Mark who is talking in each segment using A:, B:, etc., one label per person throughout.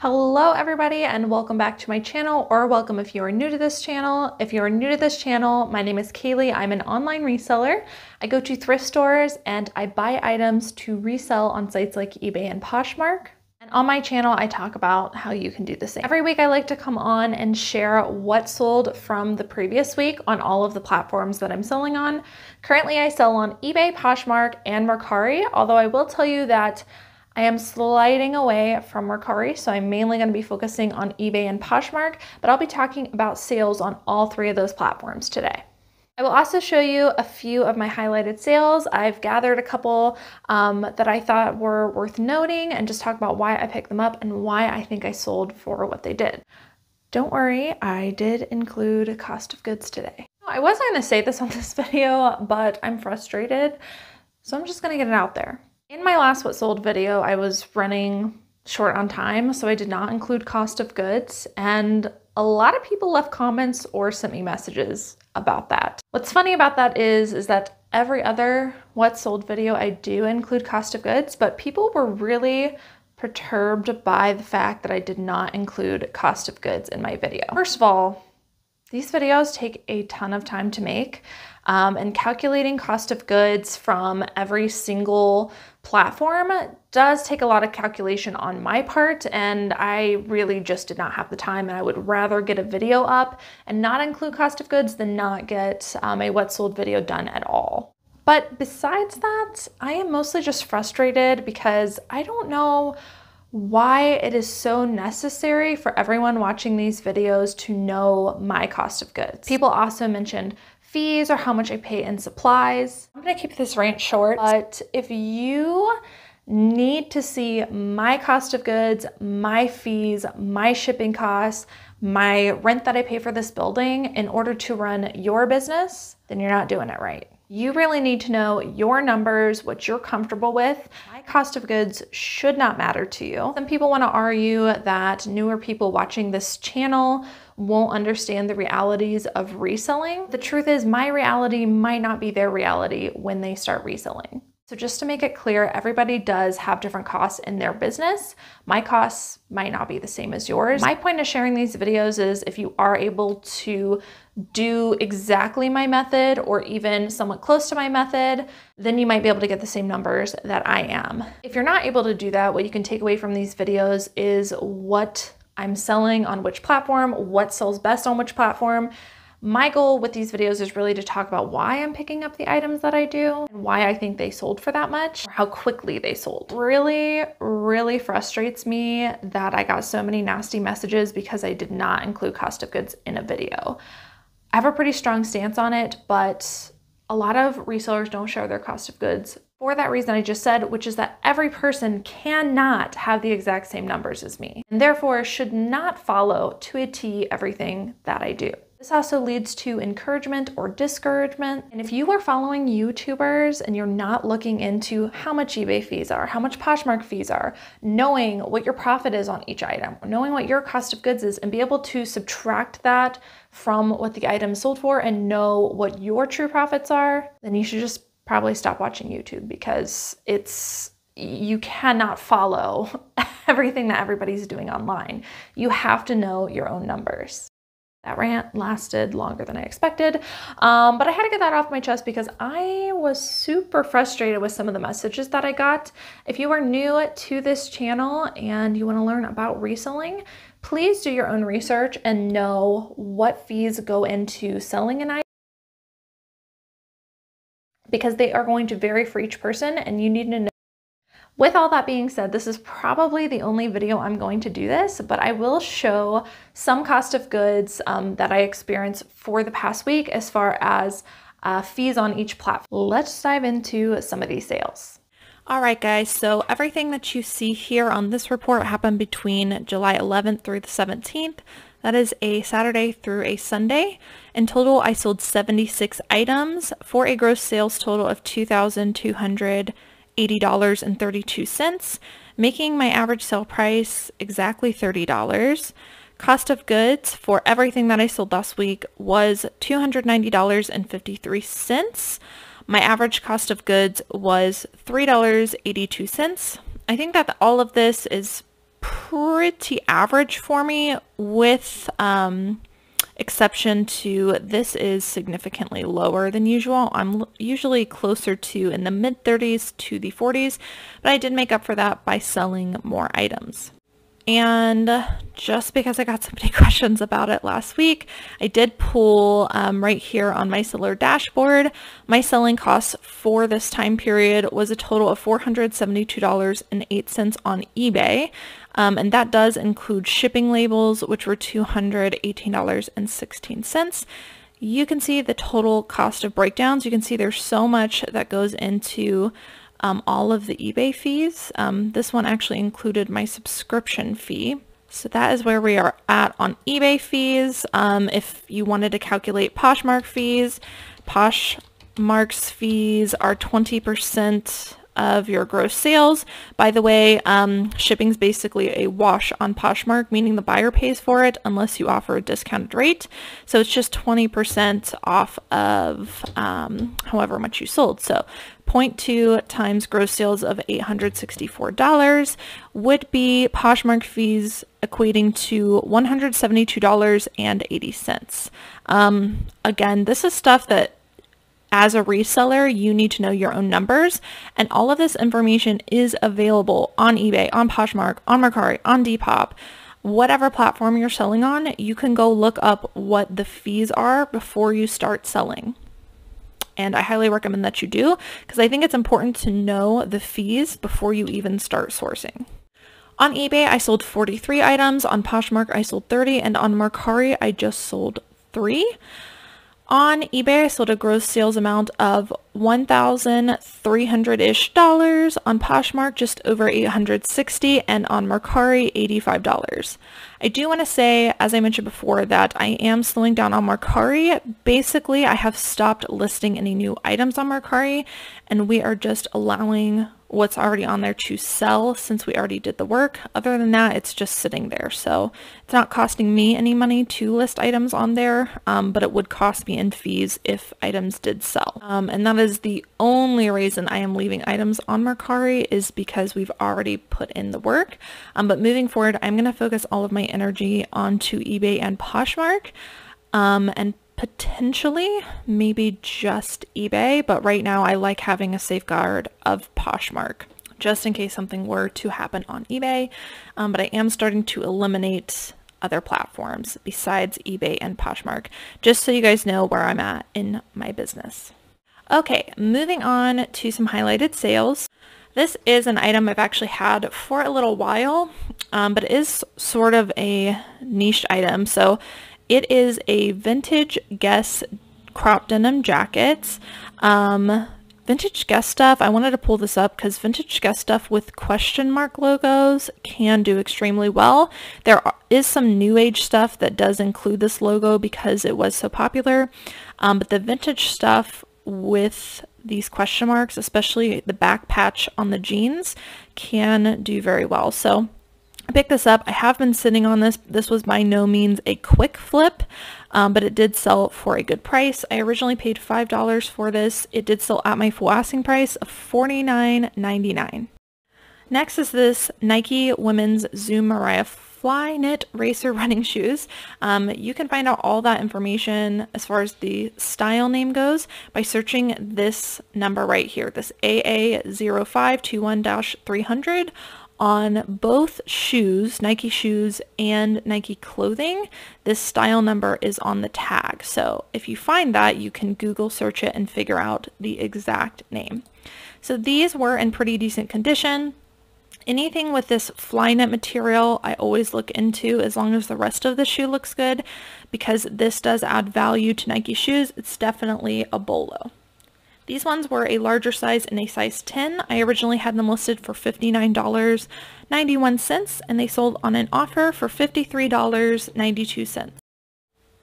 A: Hello everybody and welcome back to my channel or welcome if you are new to this channel. If you are new to this channel, my name is Cayley. I'm an online reseller. I go to thrift stores and I buy items to resell on sites like eBay and Poshmark. And on my channel, I talk about how you can do the same. Every week I like to come on and share what sold from the previous week on all of the platforms that I'm selling on. Currently I sell on eBay, Poshmark, and Mercari, although I will tell you that I am sliding away from Mercari, so I'm mainly going to be focusing on eBay and Poshmark, but I'll be talking about sales on all three of those platforms today. I will also show you a few of my highlighted sales. I've gathered a couple um, that I thought were worth noting and just talk about why I picked them up and why I think I sold for what they did. Don't worry, I did include cost of goods today. I wasn't going to say this on this video, but I'm frustrated, so I'm just going to get it out there. In my last What Sold video, I was running short on time, so I did not include cost of goods, and a lot of people left comments or sent me messages about that. What's funny about that is, is that every other What Sold video I do include cost of goods, but people were really perturbed by the fact that I did not include cost of goods in my video. First of all, these videos take a ton of time to make um, and calculating cost of goods from every single platform does take a lot of calculation on my part and I really just did not have the time and I would rather get a video up and not include cost of goods than not get um, a what sold video done at all. But besides that, I am mostly just frustrated because I don't know why it is so necessary for everyone watching these videos to know my cost of goods. People also mentioned fees or how much I pay in supplies. I'm gonna keep this rant short, but if you need to see my cost of goods, my fees, my shipping costs, my rent that I pay for this building in order to run your business, then you're not doing it right. You really need to know your numbers, what you're comfortable with. My cost of goods should not matter to you. Some people want to argue that newer people watching this channel won't understand the realities of reselling. The truth is, my reality might not be their reality when they start reselling. So just to make it clear, everybody does have different costs in their business. My costs might not be the same as yours. My point of sharing these videos is if you are able to do exactly my method or even somewhat close to my method, then you might be able to get the same numbers that I am. If you're not able to do that, what you can take away from these videos is what I'm selling on which platform, what sells best on which platform, my goal with these videos is really to talk about why I'm picking up the items that I do and why I think they sold for that much or how quickly they sold. Really, really frustrates me that I got so many nasty messages because I did not include cost of goods in a video. I have a pretty strong stance on it, but a lot of resellers don't share their cost of goods for that reason I just said, which is that every person cannot have the exact same numbers as me, and therefore should not follow to a T everything that I do. This also leads to encouragement or discouragement. And if you are following YouTubers and you're not looking into how much eBay fees are, how much Poshmark fees are, knowing what your profit is on each item, knowing what your cost of goods is, and be able to subtract that from what the item sold for and know what your true profits are, then you should just probably stop watching YouTube because it's you cannot follow everything that everybody's doing online. You have to know your own numbers. That rant lasted longer than I expected, um, but I had to get that off my chest because I was super frustrated with some of the messages that I got. If you are new to this channel and you want to learn about reselling, please do your own research and know what fees go into selling an item because they are going to vary for each person and you need to know with all that being said, this is probably the only video I'm going to do this, but I will show some cost of goods um, that I experienced for the past week as far as uh, fees on each platform. Let's dive into some of these sales. All right, guys, so everything that you see here on this report happened between July 11th through the 17th. That is a Saturday through a Sunday. In total, I sold 76 items for a gross sales total of 2,200 $80.32, making my average sale price exactly $30. Cost of goods for everything that I sold last week was $290.53. My average cost of goods was $3.82. I think that all of this is pretty average for me with um, exception to this is significantly lower than usual. I'm usually closer to in the mid 30s to the 40s, but I did make up for that by selling more items. And just because I got so many questions about it last week, I did pull um, right here on my seller dashboard. My selling costs for this time period was a total of $472.08 on eBay. Um, and that does include shipping labels, which were $218.16. You can see the total cost of breakdowns. You can see there's so much that goes into um, all of the eBay fees. Um, this one actually included my subscription fee. So that is where we are at on eBay fees. Um, if you wanted to calculate Poshmark fees, Poshmark's fees are 20% of your gross sales. By the way, um, shipping is basically a wash on Poshmark, meaning the buyer pays for it unless you offer a discounted rate. So it's just 20% off of um, however much you sold. So 0.2 times gross sales of $864 would be Poshmark fees equating to $172.80. Um, again, this is stuff that as a reseller, you need to know your own numbers, and all of this information is available on eBay, on Poshmark, on Mercari, on Depop, whatever platform you're selling on, you can go look up what the fees are before you start selling. And I highly recommend that you do because I think it's important to know the fees before you even start sourcing. On eBay, I sold 43 items. On Poshmark, I sold 30. And on Mercari, I just sold three. On eBay, I sold a gross sales amount of 1,300-ish dollars. On Poshmark, just over 860 and on Mercari, $85. I do want to say, as I mentioned before, that I am slowing down on Mercari. Basically, I have stopped listing any new items on Mercari and we are just allowing what's already on there to sell since we already did the work. Other than that, it's just sitting there. So it's not costing me any money to list items on there, um, but it would cost me in fees if items did sell. Um, and that is the only reason I am leaving items on Mercari is because we've already put in the work. Um, but moving forward, I'm going to focus all of my energy onto eBay and Poshmark. Um, and potentially maybe just eBay, but right now I like having a safeguard of Poshmark just in case something were to happen on eBay. Um, but I am starting to eliminate other platforms besides eBay and Poshmark, just so you guys know where I'm at in my business. Okay, moving on to some highlighted sales. This is an item I've actually had for a little while, um, but it is sort of a niche item. So it is a vintage Guess crop denim jacket. Um, vintage Guess stuff, I wanted to pull this up because vintage Guess stuff with question mark logos can do extremely well. There is some new age stuff that does include this logo because it was so popular. Um, but the vintage stuff with these question marks, especially the back patch on the jeans, can do very well. So I picked this up. I have been sitting on this. This was by no means a quick flip, um, but it did sell for a good price. I originally paid $5 for this. It did sell at my full asking price of $49.99. Next is this Nike Women's Zoom Mariah Flyknit Racer running shoes. Um, you can find out all that information as far as the style name goes by searching this number right here, this AA0521-300 on both shoes, Nike shoes and Nike clothing, this style number is on the tag. So if you find that, you can Google search it and figure out the exact name. So these were in pretty decent condition. Anything with this Flyknit material, I always look into as long as the rest of the shoe looks good because this does add value to Nike shoes. It's definitely a bolo. These ones were a larger size in a size 10. I originally had them listed for $59.91 and they sold on an offer for $53.92.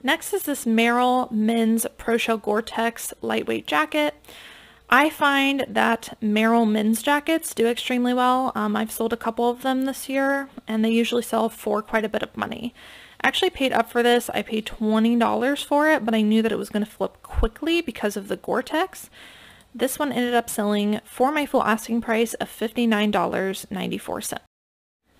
A: Next is this Merrell Men's Pro Shell Gore-Tex lightweight jacket. I find that Merrell men's jackets do extremely well. Um, I've sold a couple of them this year and they usually sell for quite a bit of money. I actually paid up for this. I paid $20 for it, but I knew that it was going to flip quickly because of the Gore-Tex. This one ended up selling for my full asking price of $59.94.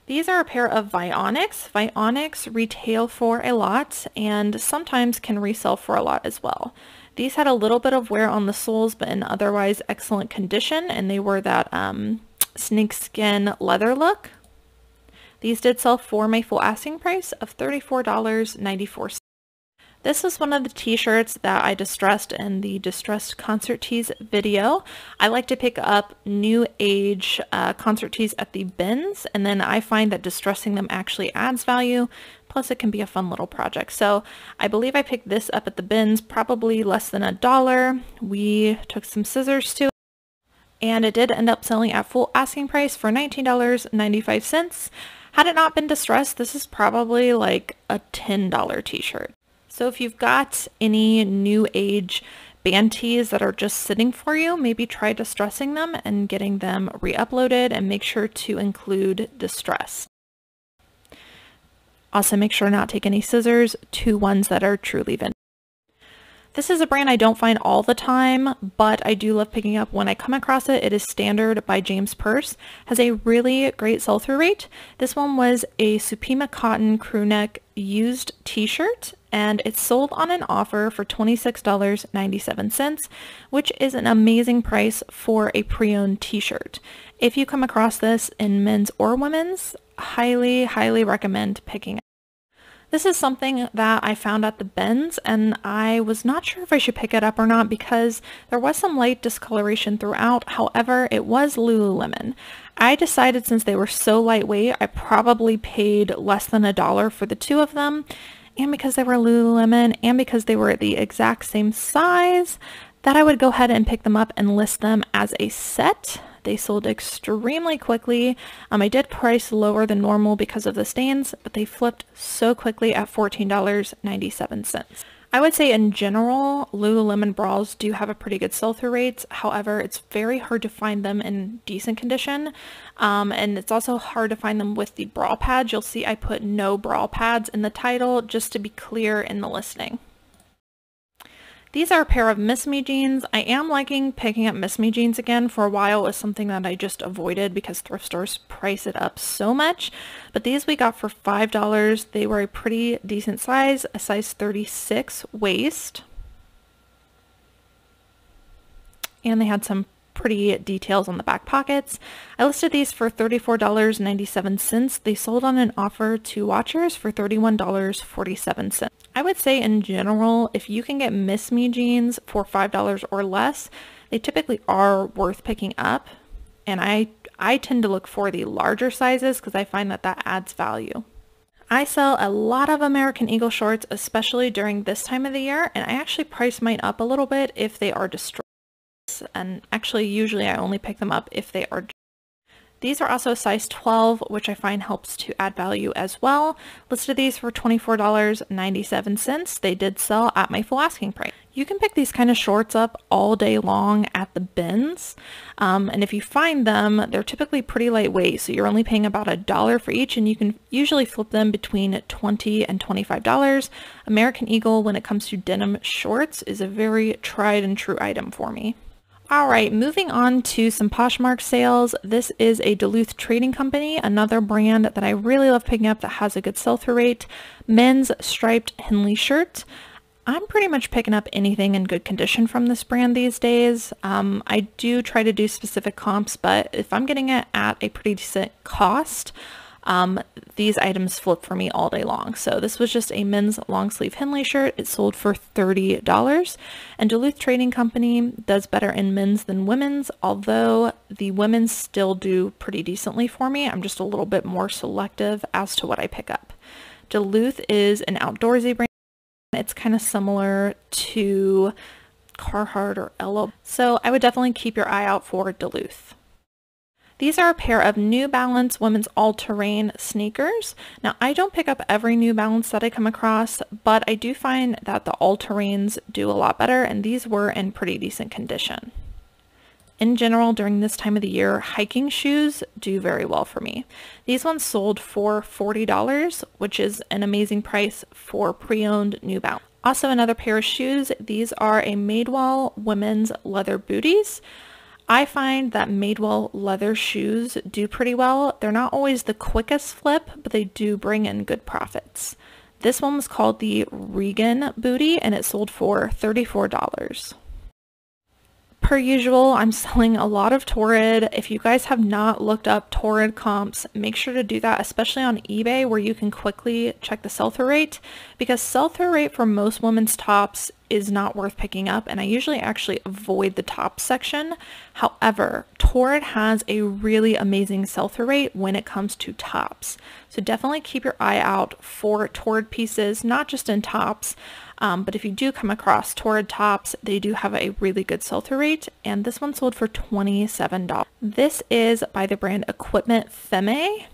A: These are a pair of Vionics. Vionics retail for a lot and sometimes can resell for a lot as well. These had a little bit of wear on the soles, but in otherwise excellent condition, and they were that um, snakeskin leather look. These did sell for my full asking price of $34.94. This is one of the t-shirts that I distressed in the Distressed Concert Tees video. I like to pick up new age uh, concert tees at the bins and then I find that distressing them actually adds value. Plus it can be a fun little project. So I believe I picked this up at the bins, probably less than a dollar. We took some scissors to it and it did end up selling at full asking price for $19.95. Had it not been distressed, this is probably like a $10 t-shirt. So if you've got any new age band tees that are just sitting for you, maybe try distressing them and getting them re-uploaded and make sure to include distress. Also make sure not to take any scissors to ones that are truly vintage. This is a brand I don't find all the time, but I do love picking up when I come across it. It is Standard by James Perse. Has a really great sell-through rate. This one was a Supima cotton crew neck used t-shirt and it's sold on an offer for $26.97, which is an amazing price for a pre-owned t-shirt. If you come across this in men's or women's, highly, highly recommend picking it up. this is something that I found at the bins and I was not sure if I should pick it up or not because there was some light discoloration throughout. However, it was Lululemon. I decided since they were so lightweight, I probably paid less than a dollar for the two of them. And because they were Lululemon and because they were the exact same size, that I would go ahead and pick them up and list them as a set. They sold extremely quickly. Um, I did price lower than normal because of the stains, but they flipped so quickly at $14.97. I would say in general, Lululemon bras do have a pretty good sell-through rate. However, it's very hard to find them in decent condition. Um, and it's also hard to find them with the bra pads. You'll see I put no bra pads in the title just to be clear in the listing. These are a pair of Miss Me jeans. I am liking picking up Miss Me jeans again. For a while was something that I just avoided because thrift stores price it up so much. But these we got for $5. They were a pretty decent size, a size 36 waist. And they had some pretty details on the back pockets. I listed these for $34.97. They sold on an offer to watchers for $31.47. I would say in general, if you can get Miss Me jeans for $5 or less, they typically are worth picking up. And I, I tend to look for the larger sizes because I find that that adds value. I sell a lot of American Eagle shorts, especially during this time of the year, and I actually price mine up a little bit if they are destroyed. And actually, usually I only pick them up if they are these are also size 12, which I find helps to add value as well. Listed these for $24.97. They did sell at my full asking price. You can pick these kind of shorts up all day long at the bins. Um, and if you find them, they're typically pretty lightweight. So you're only paying about a dollar for each and you can usually flip them between 20 and $25. American Eagle, when it comes to denim shorts, is a very tried and true item for me. All right, moving on to some Poshmark sales. This is a Duluth Trading Company, another brand that I really love picking up that has a good sell-through rate. Men's striped Henley shirt. I'm pretty much picking up anything in good condition from this brand these days. Um, I do try to do specific comps, but if I'm getting it at a pretty decent cost, um, these items flip for me all day long. So this was just a men's long sleeve Henley shirt. It sold for $30 and Duluth Trading Company does better in men's than women's, although the women's still do pretty decently for me. I'm just a little bit more selective as to what I pick up. Duluth is an outdoorsy brand. It's kind of similar to Carhartt or Ella. So I would definitely keep your eye out for Duluth. These are a pair of New Balance women's all-terrain sneakers. Now, I don't pick up every New Balance that I come across, but I do find that the all-terrains do a lot better, and these were in pretty decent condition. In general, during this time of the year, hiking shoes do very well for me. These ones sold for $40, which is an amazing price for pre-owned New Balance. Also another pair of shoes. These are a Madewell women's leather booties. I find that Madewell leather shoes do pretty well. They're not always the quickest flip, but they do bring in good profits. This one was called the Regan Booty and it sold for $34 per usual, I'm selling a lot of Torrid. If you guys have not looked up Torrid comps, make sure to do that, especially on eBay where you can quickly check the sell-through rate because sell-through rate for most women's tops is not worth picking up and I usually actually avoid the top section. However, Torrid has a really amazing sell-through rate when it comes to tops. So definitely keep your eye out for Torrid pieces, not just in tops, um, but if you do come across Torrid tops, they do have a really good sell-through rate, and this one sold for $27. This is by the brand Equipment Femme.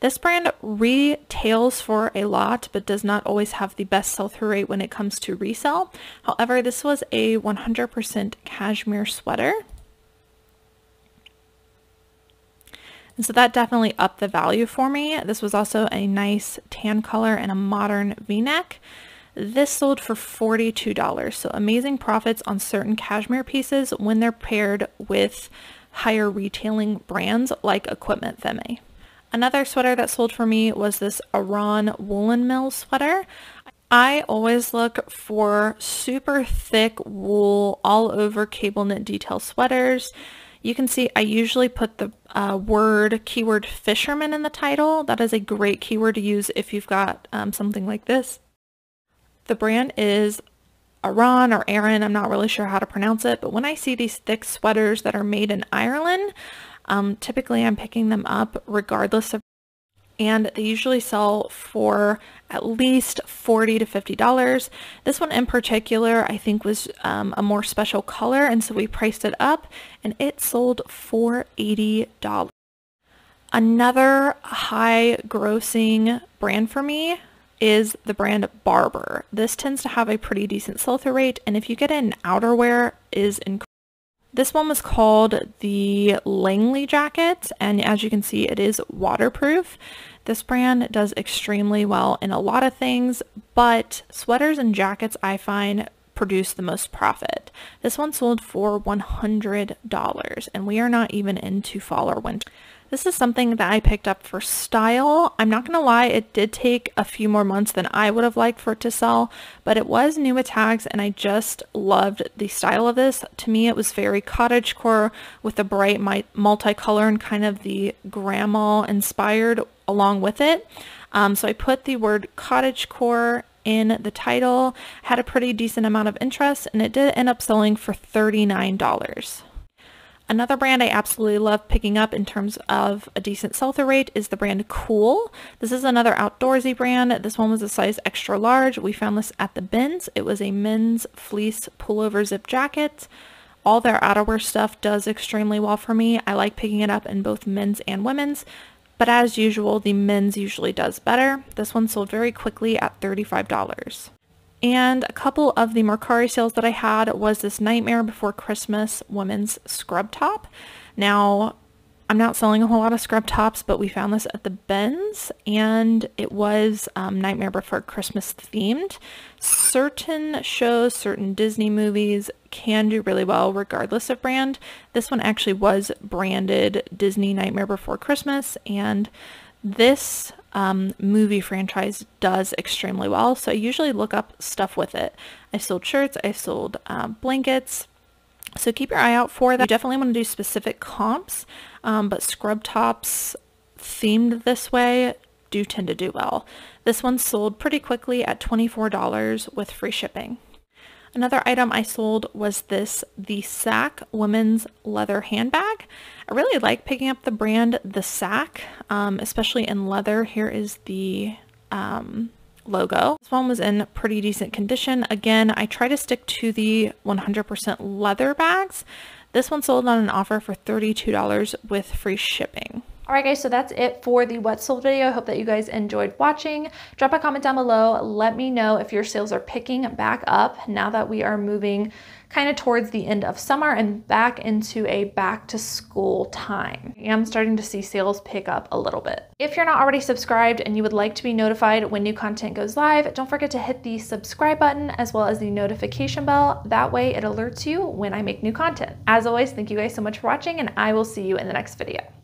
A: This brand retails for a lot, but does not always have the best sell-through rate when it comes to resale. However, this was a 100% cashmere sweater. And so that definitely upped the value for me. This was also a nice tan color and a modern v-neck. This sold for $42, so amazing profits on certain cashmere pieces when they're paired with higher retailing brands like Equipment Femme. Another sweater that sold for me was this Aran Woolen Mill sweater. I always look for super thick wool all over cable knit detail sweaters. You can see I usually put the uh, word keyword fisherman in the title. That is a great keyword to use if you've got um, something like this. The brand is Aran or Aaron, I'm not really sure how to pronounce it, but when I see these thick sweaters that are made in Ireland, um, typically I'm picking them up regardless of and they usually sell for at least 40 to 50 dollars this one in particular I think was um, a more special color and so we priced it up and it sold for 80 dollars another high grossing brand for me is the brand Barbour. This tends to have a pretty decent sell-through rate and if you get in outerwear is incredible. This one was called the Langley jacket and as you can see it is waterproof. This brand does extremely well in a lot of things but sweaters and jackets I find produce the most profit. This one sold for $100 and we are not even into fall or winter. This is something that I picked up for style. I'm not going to lie, it did take a few more months than I would have liked for it to sell, but it was new tags and I just loved the style of this. To me, it was very cottagecore with the bright multicolor and kind of the grandma inspired along with it. Um, so I put the word cottagecore in the title, had a pretty decent amount of interest, and it did end up selling for $39. Another brand I absolutely love picking up in terms of a decent sell-through rate is the brand Kühl. This is another outdoorsy brand. This one was a size extra large. We found this at the bins. It was a men's fleece pullover zip jacket. All their outerwear stuff does extremely well for me. I like picking it up in both men's and women's, but as usual, the men's usually does better. This one sold very quickly at $35. And a couple of the Mercari sales that I had was this Nightmare Before Christmas women's scrub top. Now, I'm not selling a whole lot of scrub tops, but we found this at the bins and it was um, Nightmare Before Christmas themed. Certain shows, certain Disney movies can do really well regardless of brand. This one actually was branded Disney Nightmare Before Christmas and this um, movie franchise does extremely well. So I usually look up stuff with it. I sold shirts, I sold um, blankets. So keep your eye out for that. You definitely want to do specific comps, um, but scrub tops themed this way do tend to do well. This one sold pretty quickly at $24 with free shipping. Another item I sold was this, the Sak women's leather handbag. I really like picking up the brand The Sak, um, especially in leather. Here is the um, logo. This one was in pretty decent condition. Again, I try to stick to the 100% leather bags. This one sold on an offer for $32 with free shipping. All right, guys, so that's it for the What Sold video. I hope that you guys enjoyed watching. Drop a comment down below. Let me know if your sales are picking back up now that we are moving kind of towards the end of summer and back into a back to school time. I am starting to see sales pick up a little bit. If you're not already subscribed and you would like to be notified when new content goes live, don't forget to hit the subscribe button as well as the notification bell. That way it alerts you when I make new content. As always, thank you guys so much for watching and I will see you in the next video.